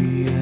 yeah.